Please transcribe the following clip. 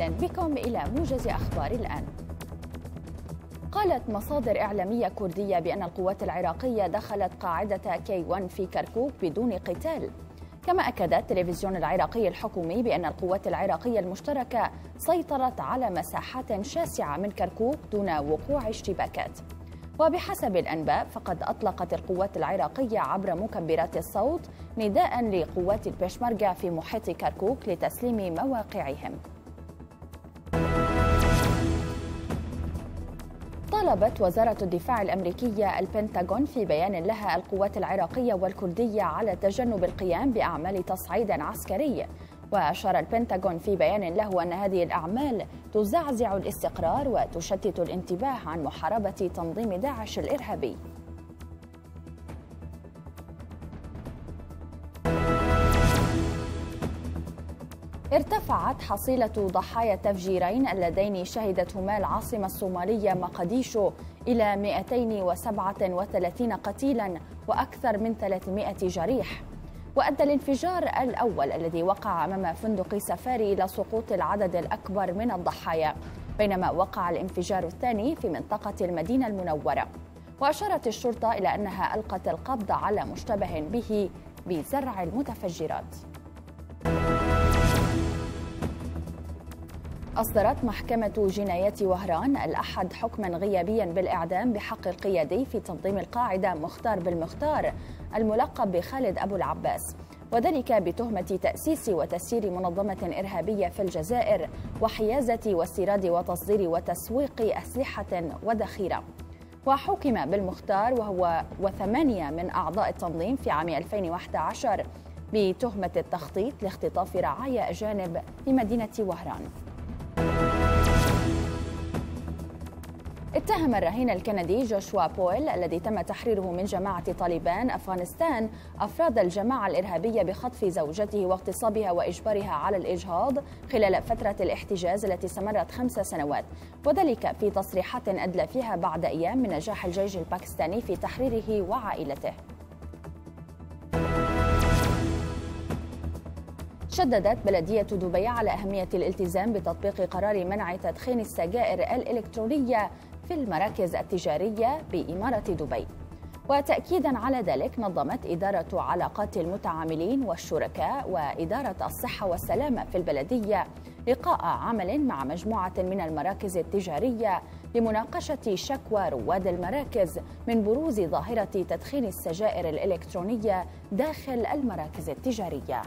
وسهلا بكم إلى موجز أخبار الآن. قالت مصادر إعلامية كردية بأن القوات العراقية دخلت قاعدة كي 1 في كركوك بدون قتال. كما أكد التلفزيون العراقي الحكومي بأن القوات العراقية المشتركة سيطرت على مساحات شاسعة من كركوك دون وقوع اشتباكات. وبحسب الأنباء فقد أطلقت القوات العراقية عبر مكبرات الصوت نداء لقوات البشمركة في محيط كركوك لتسليم مواقعهم. طالبت وزارة الدفاع الأمريكية البنتاغون في بيان لها القوات العراقية والكردية على تجنب القيام بأعمال تصعيد عسكري. وأشار البنتاغون في بيان له أن هذه الأعمال تزعزع الاستقرار وتشتت الانتباه عن محاربة تنظيم داعش الإرهابي. ارتفعت حصيلة ضحايا التفجيرين اللذين شهدتهما العاصمة الصومالية مقديشو إلى 237 قتيلا وأكثر من 300 جريح. وأدى الانفجار الأول الذي وقع أمام فندق سفاري إلى سقوط العدد الأكبر من الضحايا بينما وقع الانفجار الثاني في منطقة المدينة المنورة. وأشارت الشرطة إلى أنها ألقت القبض على مشتبه به بزرع المتفجرات. أصدرت محكمة جنايات وهران الأحد حكما غيابيا بالإعدام بحق القيادي في تنظيم القاعدة مختار بالمختار الملقب بخالد أبو العباس. وذلك بتهمة تأسيس وتسيير منظمة إرهابية في الجزائر وحيازة واستيراد وتصدير وتسويق أسلحة وذخيرة. وحكم بالمختار وهو وثمانية من أعضاء التنظيم في عام 2011 بتهمة التخطيط لاختطاف رعايا أجانب في مدينة وهران. اتهم الرهين الكندي جوشوا بويل الذي تم تحريره من جماعة طالبان أفغانستان أفراد الجماعة الإرهابية بخطف زوجته واغتصابها وإجبارها على الإجهاض خلال فترة الاحتجاز التي استمرت خمس سنوات. وذلك في تصريحات أدلى فيها بعد أيام من نجاح الجيش الباكستاني في تحريره وعائلته. شددت بلدية دبي على أهمية الالتزام بتطبيق قرار منع تدخين السجائر الإلكترونية في المراكز التجارية بإمارة دبي. وتأكيدا على ذلك نظمت إدارة علاقات المتعاملين والشركاء وإدارة الصحة والسلامة في البلدية لقاء عمل مع مجموعة من المراكز التجارية لمناقشة شكوى رواد المراكز من بروز ظاهرة تدخين السجائر الإلكترونية داخل المراكز التجارية.